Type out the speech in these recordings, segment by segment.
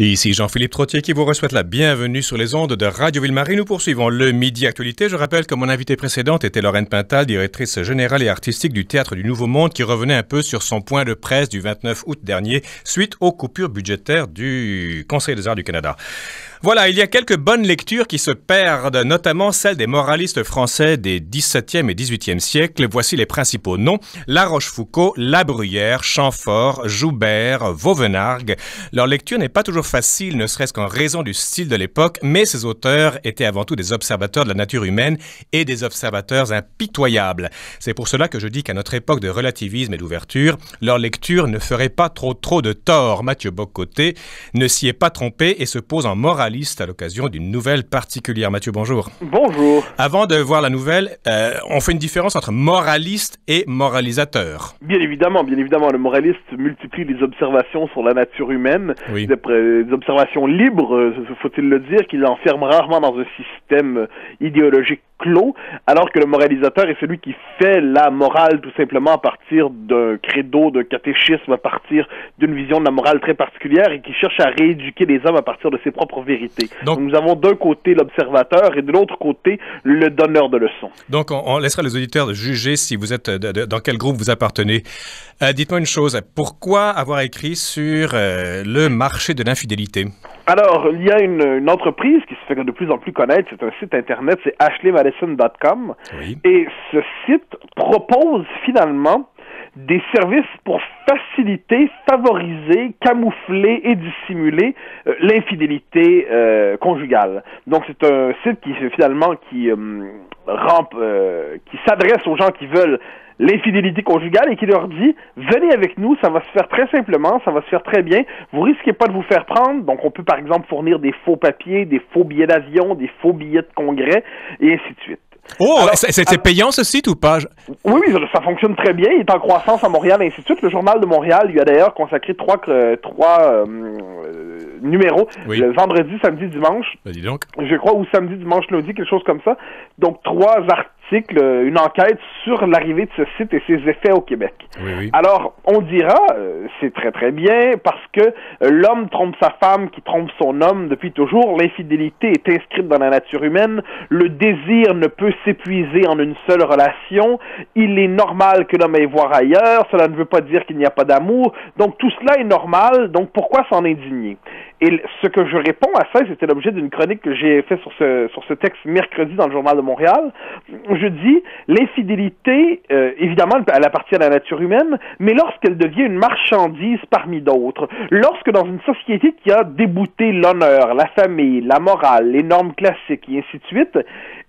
Ici Jean-Philippe Trottier qui vous souhaite la bienvenue sur les ondes de Radio Ville-Marie. Nous poursuivons le Midi Actualité. Je rappelle que mon invitée précédente était Lorraine Pintal, directrice générale et artistique du Théâtre du Nouveau Monde, qui revenait un peu sur son point de presse du 29 août dernier suite aux coupures budgétaires du Conseil des arts du Canada. Voilà, il y a quelques bonnes lectures qui se perdent, notamment celles des moralistes français des 17e et 18e siècles. Voici les principaux noms. La Rochefoucauld, La Bruyère, Chamfort, Joubert, Vauvenargues. Leur lecture n'est pas toujours facile, ne serait-ce qu'en raison du style de l'époque, mais ces auteurs étaient avant tout des observateurs de la nature humaine et des observateurs impitoyables. C'est pour cela que je dis qu'à notre époque de relativisme et d'ouverture, leur lecture ne ferait pas trop trop de tort. Mathieu Bocoté ne s'y est pas trompé et se pose en moraliste à l'occasion d'une nouvelle particulière. Mathieu, bonjour. Bonjour. Avant de voir la nouvelle, euh, on fait une différence entre moraliste et moralisateur. Bien évidemment, bien évidemment. Le moraliste multiplie les observations sur la nature humaine, oui. des, observations libres, euh, faut-il le dire, qu'il enferme rarement dans un système idéologique clos, alors que le moralisateur est celui qui fait la morale tout simplement à partir d'un credo, d'un catéchisme, à partir d'une vision de la morale très particulière et qui cherche à rééduquer les hommes à partir de ses propres vérités. Donc, nous avons d'un côté l'observateur et de l'autre côté le donneur de leçons. Donc on, on, laissera les auditeurs juger si vous êtes de, de, dans quel groupe vous appartenez. Euh, Dites-moi une chose, pourquoi avoir écrit sur euh, le marché de l'infidélité? Alors, il y a une, une, entreprise qui se fait de plus en plus connaître, c'est un site internet, c'est ashleymadison.com. Oui. Et ce site propose finalement des services pour faciliter, favoriser, camoufler et dissimuler euh, l'infidélité euh, conjugale. Donc c'est un site qui finalement qui euh, rampe, qui s'adresse aux gens qui veulent l'infidélité conjugale et qui leur dit venez avec nous, ça va se faire très simplement, ça va se faire très bien, vous risquez pas de vous faire prendre, donc on peut par exemple fournir des faux papiers, des faux billets d'avion, des faux billets de congrès et ainsi de suite. Oh, c'est payant ce site ou pas? Oui, oui, ça fonctionne très bien. Il est en croissance à Montréal et ainsi de suite. Le Journal de Montréal lui a d'ailleurs consacré trois, euh, trois euh, numéros, oui. le vendredi, samedi, dimanche. Ben, dis donc. Je crois, ou samedi, dimanche, lundi, quelque chose comme ça. Donc, trois articles, une enquête sur l'arrivée de ce site et ses effets au Québec. Oui, oui. Alors, on dira, euh, c'est très très bien, parce que euh, l'homme trompe sa femme qui trompe son homme depuis toujours, l'infidélité est inscrite dans la nature humaine, le désir ne peut s'épuiser en une seule relation, il est normal que l'homme aille voir ailleurs, cela ne veut pas dire qu'il n'y a pas d'amour, donc tout cela est normal, donc pourquoi s'en indigner? Et ce que je réponds à ça, c'était l'objet d'une chronique que j'ai fait sur ce, sur ce texte mercredi dans le Journal de Montréal. Je dis, l'infidélité, euh, évidemment, elle appartient à la nature humaine, mais lorsqu'elle devient une marchandise parmi d'autres, lorsque dans une société qui a débouté l'honneur, la famille, la morale, les normes classiques et ainsi de suite,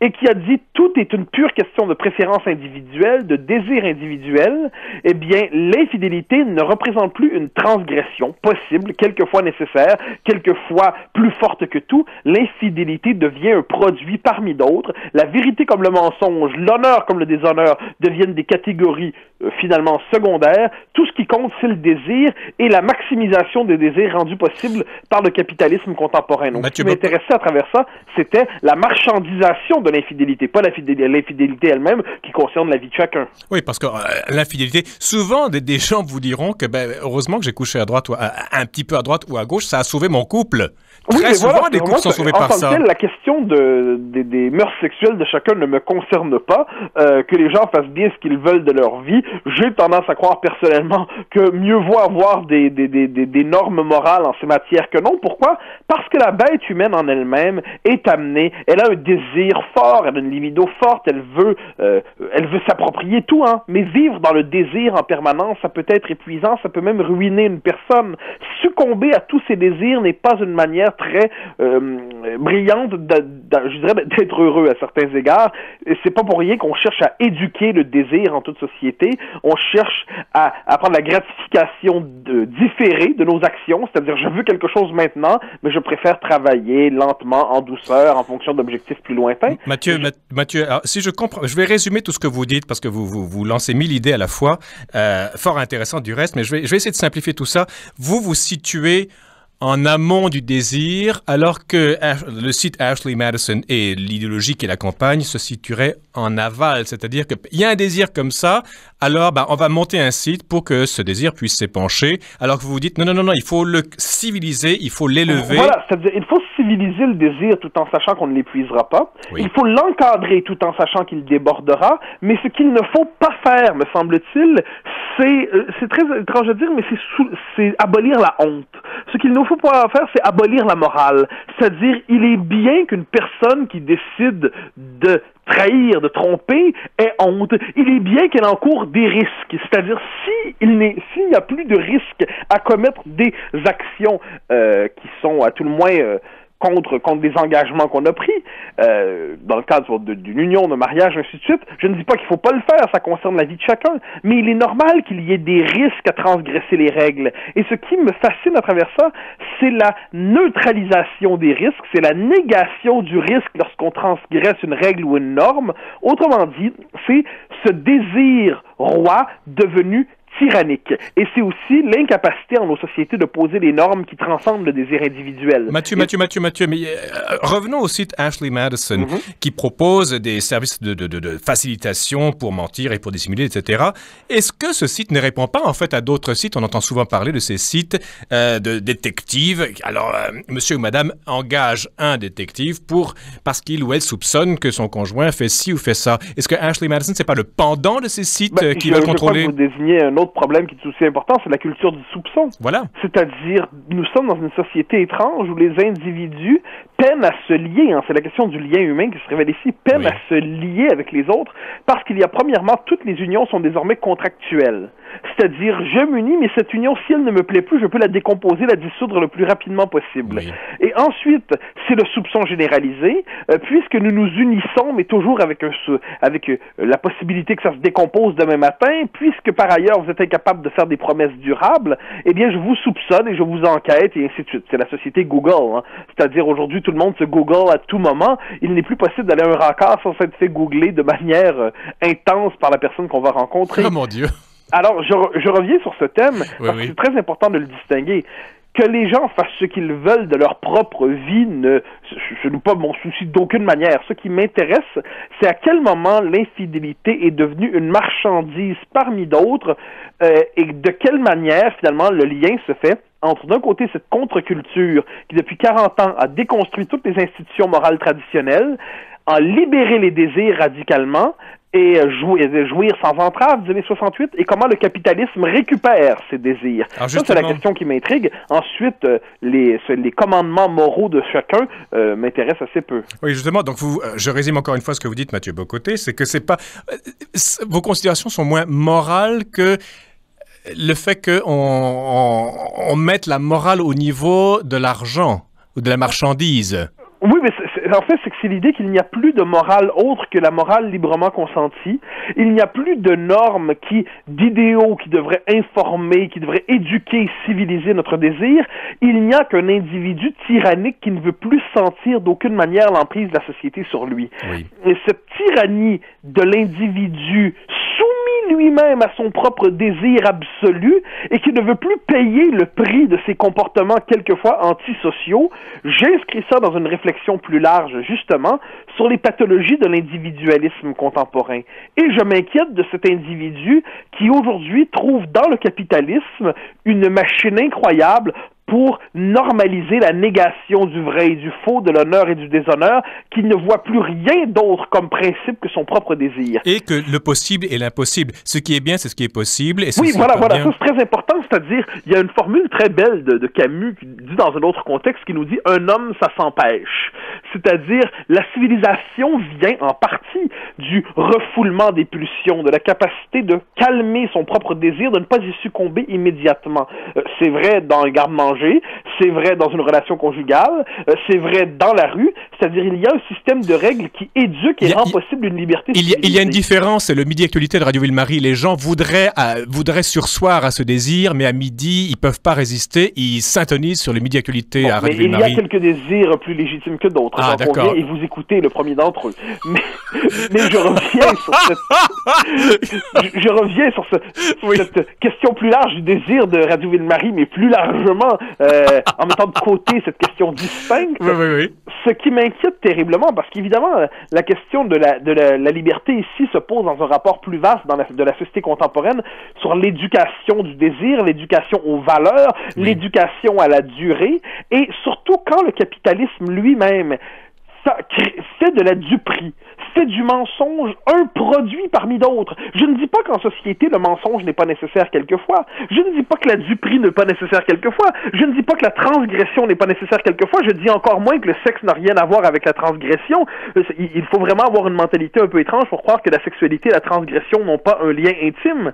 et qui a dit tout est une pure question de préférence individuelle, de désir individuel, eh bien, l'infidélité ne représente plus une transgression possible, quelquefois nécessaire, quelquefois plus forte que tout. L'infidélité devient un produit parmi d'autres. La vérité comme le mensonge, l'honneur comme le déshonneur deviennent des catégories euh, finalement secondaires. Tout ce qui compte, c'est le désir et la maximisation des désirs rendus possibles par le capitalisme contemporain. Donc, Mathieu ce qui m'intéressait à travers ça, c'était la marchandisation de l'infidélité, pas l'infidélité elle-même qui concerne la vie de chacun. Oui, parce que euh, l'infidélité, souvent des, des, gens vous diront que ben, heureusement que j'ai couché à droite ou à, un petit peu à droite ou à gauche, ça a sauvé mon couple. Oui, Très souvent, voilà, des couples sont sauvés par ça. Tel, la question de, des, des mœurs sexuelles de chacun ne me concerne pas. Euh, que les gens fassent bien ce qu'ils veulent de leur vie. J'ai tendance à croire personnellement que mieux vaut avoir des, des, des, des, normes morales en ces matières que non. Pourquoi? Parce que la bête humaine en elle-même est amenée, elle a un désir fort, elle a une libido forte, elle veut, euh, elle veut s'approprier tout, hein. Mais vivre dans le désir en permanence, ça peut être épuisant, ça peut même ruiner une personne. Succomber à tous ces désirs n'est pas une manière très euh, brillante, je dirais, d'être heureux à certains égards. C'est pas pour rien qu'on cherche à éduquer le désir en toute société. On cherche à, à prendre la gratification différée de nos actions, c'est-à-dire je veux quelque chose maintenant, mais je préfère travailler lentement, en douceur, en fonction d'objectifs plus lointains. Mathieu, je... Mathieu, si je comprends, je vais résumer tout ce que vous dites parce que vous, vous, lancez mille idées à la fois, euh, fort intéressant du reste, mais je vais essayer de simplifier tout ça. Vous vous situez en amont du désir, alors que le site Ashley Madison et l'idéologie qui l'accompagne se situeraient en aval. C'est-à-dire qu'il y a un désir comme ça, alors ben, on va monter un site pour que ce désir puisse s'épancher, alors que vous vous dites non, non, non, non, il faut le civiliser, il faut l'élever. Voilà, c'est-à-dire il faut civiliser le désir tout en sachant qu'on ne l'épuisera pas. Il faut l'encadrer tout en sachant qu'il débordera, mais ce qu'il ne faut pas faire, me semble-t-il, c'est euh, c'est très étrange à dire, mais c'est abolir la honte. Ce qu'il ne faut pas faire, c'est abolir la morale. C'est-à-dire, il est bien qu'une personne qui décide de trahir, de tromper, ait honte. Il est bien qu'elle encourt des risques. C'est-à-dire, s'il n'y a plus de risques à commettre des actions euh, qui sont à tout le moins euh, contre, contre des engagements qu'on a pris euh, dans le cadre d'une union, de mariage, ainsi de suite. Je ne dis pas qu'il faut pas le faire, ça concerne la vie de chacun, mais il est normal qu'il y ait des risques à transgresser les règles. Et ce qui me fascine à travers ça, c'est la neutralisation des risques, c'est la négation du risque lorsqu'on transgresse une règle ou une norme. Autrement dit, c'est ce désir roi devenu tyrannique. Et c'est aussi l'incapacité en nos sociétés de poser des normes qui transcendent le désir individuel. Mathieu, Mathieu, Mathieu, Mathieu, mais euh, revenons au site Ashley Madison, mhm. qui propose des services de, de, de, facilitation pour mentir et pour dissimuler, etc. Est-ce que ce site ne répond pas en fait à d'autres sites? On entend souvent parler de ces sites euh, de détectives. Alors, euh, monsieur ou madame engage un détective pour parce qu'il ou elle soupçonne que son conjoint fait ci ou fait ça. Est-ce que Ashley Madison, c'est pas le pendant de ces sites ben, qui veulent contrôler je crois que vous désignez un autre problème qui est aussi important, c'est la culture du soupçon. Voilà. C'est-à-dire, nous sommes dans une société étrange où les individus peinent à se lier, hein, c'est la question du lien humain qui se révèle ici, peinent à se lier avec les autres parce qu'il y a premièrement, toutes les unions sont désormais contractuelles. C'est-à-dire, je m'unis, mais cette union, si elle ne me plaît plus, je peux la décomposer, la dissoudre le plus rapidement possible. Et ensuite, c'est le soupçon généralisé, euh, puisque nous nous unissons, mais toujours avec, un, avec euh, la possibilité que ça se décompose demain matin, puisque par ailleurs vous êtes incapable de faire des promesses durables, eh bien, je vous soupçonne et je vous enquête, et ainsi de suite. C'est la société Google. Hein. C'est-à-dire, aujourd'hui, tout le monde se Google à tout moment. Il n'est plus possible d'aller à un rencard sans s'être fait googler de manière euh, intense par la personne qu'on va rencontrer. Oh mon Dieu! Alors, je, je, reviens sur ce thème, parce que c'est très important de le distinguer. Que les gens fassent ce qu'ils veulent de leur propre vie, ne, ce n'est pas mon souci d'aucune manière. Ce qui m'intéresse, c'est à quel moment l'infidélité est devenue une marchandise parmi d'autres, euh, et de quelle manière, finalement, le lien se fait entre d'un côté cette contre-culture qui depuis 40 ans a déconstruit toutes les institutions morales traditionnelles, a libéré les désirs radicalement, et jouir, jouir sans entrave des années 68 et comment le capitalisme récupère ses désirs. Ça, c'est la question qui m'intrigue. Ensuite, euh, les, les commandements moraux de chacun euh, m'intéressent assez peu. Oui, justement. Donc, vous, euh, je résume encore une fois ce que vous dites, Mathieu Bocoté, c'est que c'est pas... vos considérations sont moins morales que le fait qu'on on, on mette la morale au niveau de l'argent ou de la marchandise. Oui, mais en fait, c'est que c'est l'idée qu'il n'y a plus de morale autre que la morale librement consentie. Il n'y a plus de normes qui, d'idéaux qui devraient informer, qui devraient éduquer, civiliser notre désir. Il n'y a qu'un individu tyrannique qui ne veut plus sentir d'aucune manière l'emprise de la société sur lui. Et cette tyrannie de l'individu soumis lui-même à son propre désir absolu et qui ne veut plus payer le prix de ses comportements quelquefois antisociaux, j'inscris ça dans une réflexion plus large, justement, sur les pathologies de l'individualisme contemporain. Et je m'inquiète de cet individu qui aujourd'hui trouve dans le capitalisme une machine incroyable pour normaliser la négation du vrai et du faux, de l'honneur et du déshonneur, qu'il ne voit plus rien d'autre comme principe que son propre désir. Et que le possible est l'impossible. Ce qui est bien, c'est ce qui est possible. Et oui, voilà, voilà, ça c'est très important. C'est-à-dire, il y a une formule très belle de, de, Camus qui dit dans un autre contexte qui nous dit un homme, ça s'empêche. C'est-à-dire, la civilisation vient en partie du refoulement des pulsions, de la capacité de calmer son propre désir, de ne pas y succomber immédiatement. Euh, c'est vrai dans le garde-manger c'est vrai dans une relation conjugale, euh, c'est vrai dans la rue, c'est-à-dire il y a un système de règles qui éduque et rend possible une liberté. Il y, a, il y a une différence, le midi actualité de Radio Ville-Marie, les gens voudraient, voudraient sursoir à ce désir, mais à midi, ils peuvent pas résister, ils s'intonisent sur le midi actualité à Radio Ville-Marie. Il y a quelques désirs plus légitimes que d'autres. autres, ah, et vous écoutez le premier d'entre eux. Mais, mais je reviens sur cette, je, reviens sur cette question plus large du désir de Radio Mais plus largement, euh, en mettant de côté cette question distincte. Oui, oui, oui. Ce qui m'inquiète terriblement, parce qu'évidemment, la question de la, de la, liberté ici se pose dans un rapport plus vaste dans la, de la société contemporaine sur l'éducation du désir, l'éducation aux valeurs, l'éducation à la durée, et surtout quand le capitalisme lui-même fait de la duperie, fait du mensonge un produit parmi d'autres. Je ne dis pas qu'en société, le mensonge n'est pas nécessaire quelquefois. Je ne dis pas que la duperie n'est pas nécessaire quelquefois. Je ne dis pas que la transgression n'est pas nécessaire quelquefois. Je dis encore moins que le sexe n'a rien à voir avec la transgression. Il faut vraiment avoir une mentalité un peu étrange pour croire que la sexualité et la transgression n'ont pas un lien intime.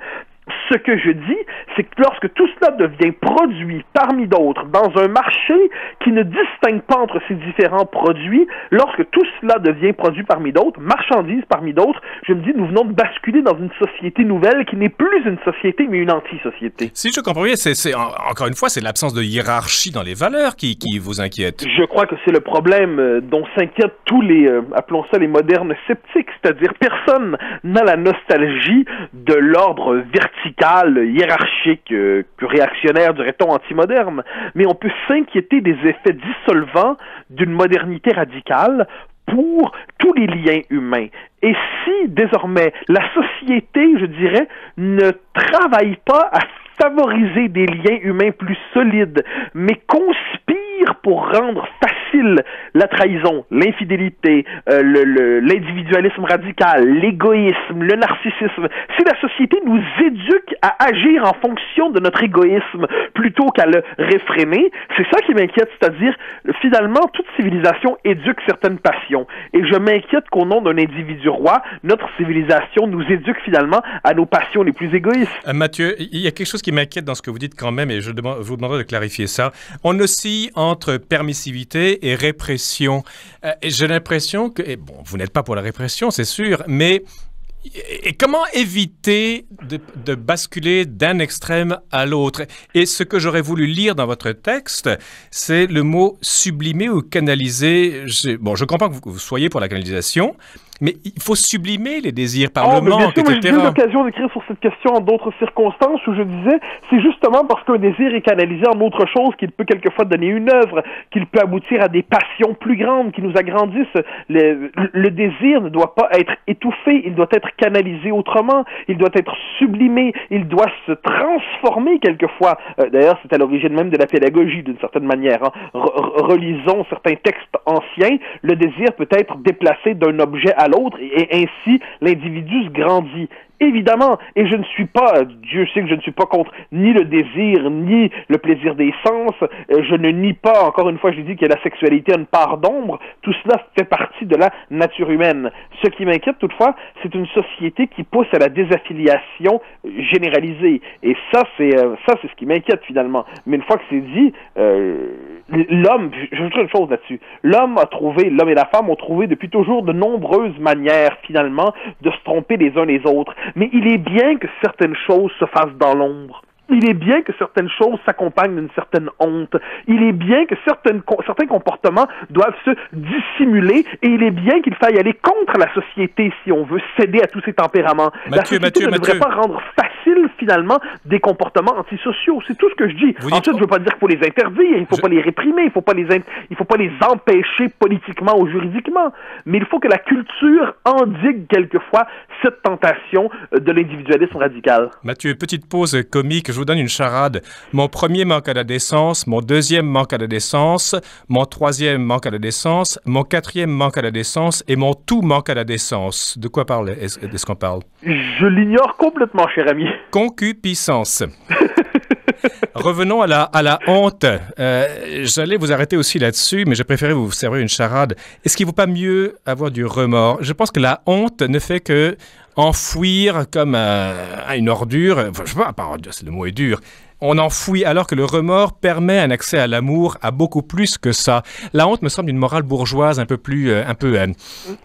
Ce que je dis, c'est que lorsque tout cela devient produit parmi d'autres dans un marché qui ne distingue pas entre ces différents produits, lorsque tout cela devient produit parmi d'autres, marchandise parmi d'autres, je me dis, nous venons de basculer dans une société nouvelle qui n'est plus une société, mais une anti-société. Si je comprends bien, c'est, encore une fois, c'est l'absence de hiérarchie dans les valeurs qui, qui vous inquiète. Je crois que c'est le problème euh, dont s'inquiètent tous les, euh, appelons ça les modernes sceptiques, c'est-à-dire personne n'a la nostalgie de l'ordre vertical verticale, hiérarchique, euh, réactionnaire, dirait-on, antimoderne, mais on peut s'inquiéter des effets dissolvants d'une modernité radicale pour tous les liens humains. Et si désormais la société, je dirais, ne travaille pas à favoriser des liens humains plus solides, mais conspire pour rendre la trahison, l'infidélité, euh, l'individualisme radical, l'égoïsme, le narcissisme, si la société nous éduque à agir en fonction de notre égoïsme plutôt qu'à le réfréner, c'est ça qui m'inquiète, c'est-à-dire finalement toute civilisation éduque certaines passions. Et je m'inquiète qu'au nom d'un individu roi, notre civilisation nous éduque finalement à nos passions les plus égoïstes. Euh, Mathieu, il y a quelque chose qui m'inquiète dans ce que vous dites quand même, et je vous demanderai de clarifier ça. On oscille entre permissivité et répression. Euh, j'ai l'impression que, bon, vous n'êtes pas pour la répression, c'est sûr, mais comment éviter de, basculer d'un extrême à l'autre? Et ce que j'aurais voulu lire dans votre texte, c'est le mot sublimer ou canaliser. Bon, je comprends que vous soyez pour la canalisation, mais il faut sublimer les désirs par oh, le manque, etc. J'ai eu l'occasion d'écrire sur cette question en d'autres circonstances où je disais, c'est justement parce qu'un désir est canalisé en autre chose qu'il peut quelquefois donner une œuvre, qu'il peut aboutir à des passions plus grandes qui nous agrandissent. Le, le désir ne doit pas être étouffé, il doit être canalisé autrement, il doit être sublimé, il doit se transformer quelquefois. Euh, d'ailleurs, c'est à l'origine même de la pédagogie d'une certaine manière. Hein. relisons certains textes anciens, le désir peut être déplacé d'un objet à l'autre et ainsi l'individu se grandit évidemment, et je ne suis pas, Dieu sait que je ne suis pas contre ni le désir, ni le plaisir des sens, euh, je ne nie pas, encore une fois, je dis que la sexualité a une part d'ombre, tout cela fait partie de la nature humaine. Ce qui m'inquiète toutefois, c'est une société qui pousse à la désaffiliation généralisée, et ça, c'est euh, ça, c'est ce qui m'inquiète finalement. Mais une fois que c'est dit, euh, l'homme, je veux dire une chose là-dessus, l'homme a trouvé, l'homme et la femme ont trouvé depuis toujours de nombreuses manières finalement de se tromper les uns les autres mais il est bien que certaines choses se fassent dans l'ombre. Il est bien que certaines choses s'accompagnent d'une certaine honte. Il est bien que certaines, certains comportements doivent se dissimuler et il est bien qu'il faille aller contre la société si on veut céder à tous ces tempéraments. la société ne devrait pas rendre facile finalement des comportements antisociaux. C'est tout ce que je dis. Ensuite, je ne veux pas dire qu'il faut les interdire, il ne faut pas les réprimer, il ne faut pas les il faut pas les empêcher politiquement ou juridiquement, mais il faut que la culture endigue quelquefois cette tentation de l'individualisme radical. Mathieu, petite pause comique. Je vous donne une charade. Mon premier manque à la décence, mon deuxième manque à la décence, mon troisième manque à la décence, mon quatrième manque à la décence et mon tout manque à la décence. De quoi parle est-ce qu'on parle? Je l'ignore complètement, cher ami. Concupiscence. Revenons à la, à la honte. Euh, j'allais vous arrêter aussi là-dessus, mais j'ai préféré vous servir une charade. Est-ce qu'il ne vaut pas mieux avoir du remords? Je pense que la honte ne fait que enfouir comme une ordure, enfin, je sais pas, le mot est dur, on enfouit alors que le remords permet un accès à l'amour à beaucoup plus que ça. La honte me semble une morale bourgeoise un peu plus, euh, un peu. Euh,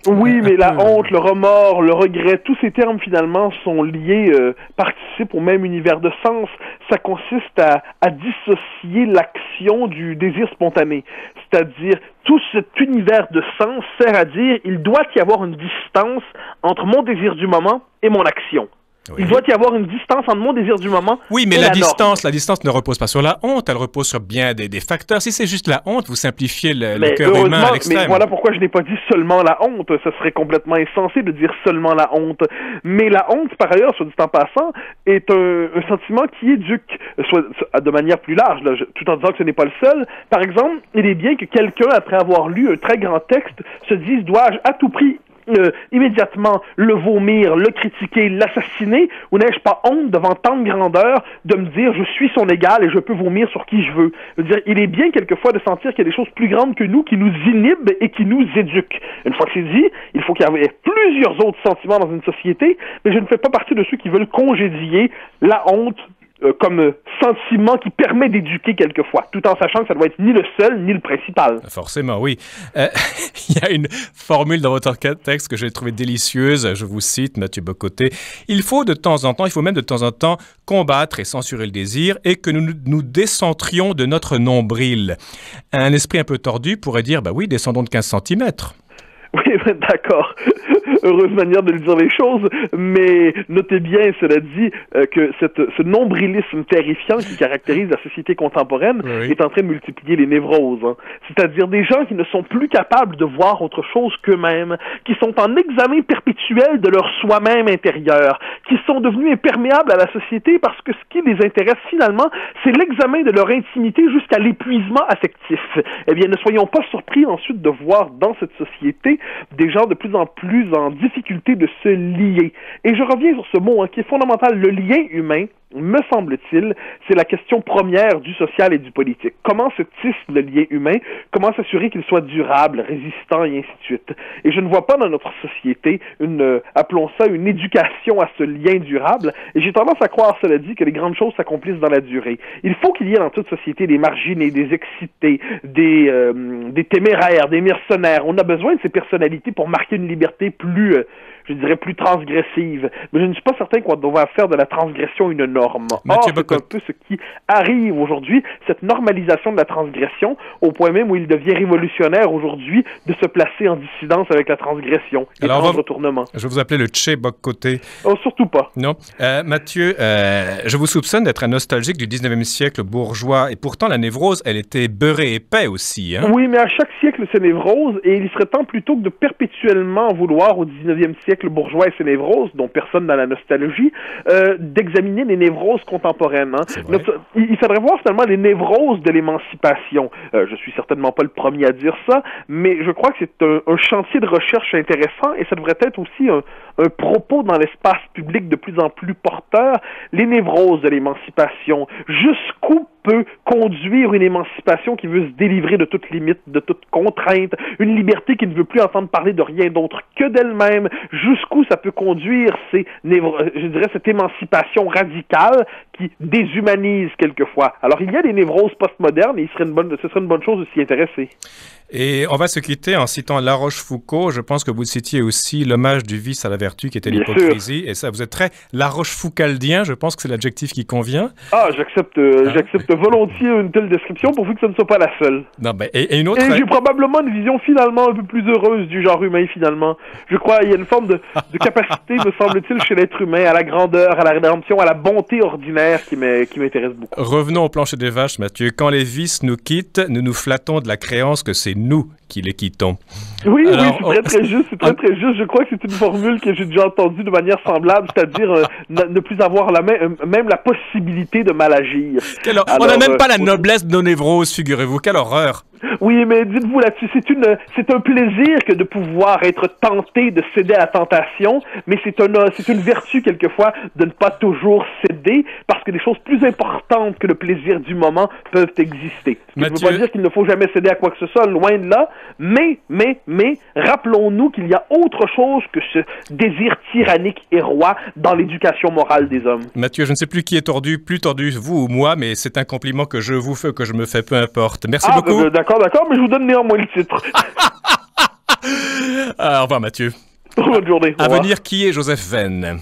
oui, mais la honte, le remords, le regret, tous ces termes finalement sont liés, euh, participent au même univers de sens. Ça consiste à, à dissocier l'action du désir spontané, c'est-à-dire tout cet univers de sens sert à dire il doit y avoir une distance entre mon désir du moment et mon action. Il doit y avoir une distance entre mon désir du moment. Oui, mais la, distance, la distance ne repose pas sur la honte, elle repose sur bien des, facteurs. Si c'est juste la honte, vous simplifiez le, le cœur humain à l'extrême. Mais voilà pourquoi je n'ai pas dit seulement la honte. Ce serait complètement insensé de dire seulement la honte. Mais la honte, par ailleurs, soit dit en passant, est un, sentiment qui éduque, soit, de manière plus large, tout en disant que ce n'est pas le seul. Par exemple, il est bien que quelqu'un, après avoir lu un très grand texte, se dise dois-je à tout prix euh, immédiatement le vomir, le critiquer, l'assassiner, ou n'ai-je pas honte devant tant de grandeur de me dire je suis son égal et je peux vomir sur qui je veux? Je veux dire, il est bien quelquefois de sentir qu'il y a des choses plus grandes que nous qui nous inhibent et qui nous éduquent. Une fois que c'est dit, il faut qu'il y ait plusieurs autres sentiments dans une société, mais je ne fais pas partie de ceux qui veulent congédier la honte euh, comme sentiment qui permet d'éduquer quelquefois, tout en sachant que ça doit être ni le seul ni le principal. Forcément, oui. Euh, il y a une formule dans votre texte que j'ai trouvée délicieuse. Je vous cite, Mathieu Bocoté. Il faut de temps en temps, il faut même de temps en temps combattre et censurer le désir et que nous nous décentrions de notre nombril. Un esprit un peu tordu pourrait dire, bah oui, descendons de 15 cm. Oui, d'accord heureuse manière de le dire les choses, mais notez bien, cela dit, euh, que cette, ce nombrilisme terrifiant qui caractérise la société contemporaine est en train de multiplier les névroses. Hein. C'est-à-dire des gens qui ne sont plus capables de voir autre chose qu'eux-mêmes, qui sont en examen perpétuel de leur soi-même intérieur, qui sont devenus imperméables à la société parce que ce qui les intéresse finalement, c'est l'examen de leur intimité jusqu'à l'épuisement affectif. Eh bien, ne soyons pas surpris ensuite de voir dans cette société des gens de plus en plus en difficulté de se lier. Et je reviens sur ce mot hein, qui est fondamental, le lien humain me semble-t-il, c'est la question première du social et du politique. Comment se tisse le lien humain? Comment s'assurer qu'il soit durable, résistant et ainsi de suite? Et je ne vois pas dans notre société une, euh, appelons ça, une éducation à ce lien durable. Et j'ai tendance à croire, cela dit, que les grandes choses s'accomplissent dans la durée. Il faut qu'il y ait dans toute société des marginés, des excités, des, euh, des téméraires, des mercenaires. On a besoin de ces personnalités pour marquer une liberté plus, euh, je dirais, plus transgressive. Mais je ne suis pas certain qu'on doit faire de la transgression une norme. Or, c'est un peu ce qui arrive aujourd'hui, cette normalisation de la transgression, au point même où il devient révolutionnaire aujourd'hui de se placer en dissidence avec la transgression et Alors, le retournement. Je vais vous appeler le Tché côté. Oh, surtout pas. Non. Euh, Mathieu, euh, je vous soupçonne d'être un nostalgique du 19e siècle bourgeois, et pourtant la névrose, elle était beurrée et paix aussi. Hein? Oui, mais à chaque siècle, c'est névrose, et il serait temps plutôt que de perpétuellement vouloir au 19e siècle bourgeois et ses névroses, dont personne n'a la nostalgie, euh, d'examiner les névroses contemporaines. Hein. il faudrait voir finalement les névroses de l'émancipation. Euh, je suis certainement pas le premier à dire ça, mais je crois que c'est un, un, chantier de recherche intéressant et ça devrait être aussi un, un propos dans l'espace public de plus en plus porteur, les névroses de l'émancipation. Jusqu'où peut conduire une émancipation qui veut se délivrer de toute limite, de toute contrainte, une liberté qui ne veut plus entendre parler de rien d'autre que d'elle-même, jusqu'où ça peut conduire ces je dirais cette émancipation radicale qui déshumanise quelquefois? Alors il y a des névroses postmodernes et il serait une bonne, ce serait une bonne chose de s'y intéresser. Et on va se quitter en citant La Rochefoucauld. Je pense que vous citiez aussi l'hommage du vice à la vertu qui était l'hypocrisie. Et ça, vous êtes très La Rochefoucaldien. Je pense que c'est l'adjectif qui convient. Ah, j'accepte, euh, ah. j'accepte volontiers une telle description pourvu que ce ne soit pas la seule. Non, ben, et, une autre. Et j'ai probablement une vision finalement un peu plus heureuse du genre humain finalement. Je crois qu'il y a une forme de, de capacité, me semble-t-il, chez l'être humain à la grandeur, à la rédemption, à la bonté ordinaire qui m'intéresse beaucoup. Revenons au plancher des vaches, Mathieu. Quand les vices nous quittent, nous nous flattons de la créance que c'est nous qui les quittons. Oui, oui, c'est très, très juste. C'est très, très juste. Je crois que c'est une formule que j'ai déjà entendue de manière semblable, c'est-à-dire euh, ne plus avoir la même, euh, même la possibilité de mal agir. on n'a même pas la euh, noblesse de nos névroses, figurez-vous. Quelle horreur. Oui, mais dites-vous là-dessus, c'est une, c'est un plaisir que de pouvoir être tenté de céder à la tentation, mais c'est un, c'est une vertu quelquefois de ne pas toujours céder, parce que des choses plus importantes que le plaisir du moment peuvent exister. Je ne veux pas dire qu'il ne faut jamais céder à quoi que ce soit, loin de là, Mais, mais, mais, rappelons-nous qu'il y a autre chose que ce désir tyrannique et roi dans l'éducation morale des hommes. Mathieu, je ne sais plus qui est tordu, plus tordu, vous ou moi, mais c'est un compliment que je vous fais, que je me fais, peu importe. Merci ah, beaucoup. bah, d'accord, d'accord, mais je vous donne néanmoins le titre. Ah, au revoir Mathieu. Bonne journée. À venir, qui est Joseph Venn?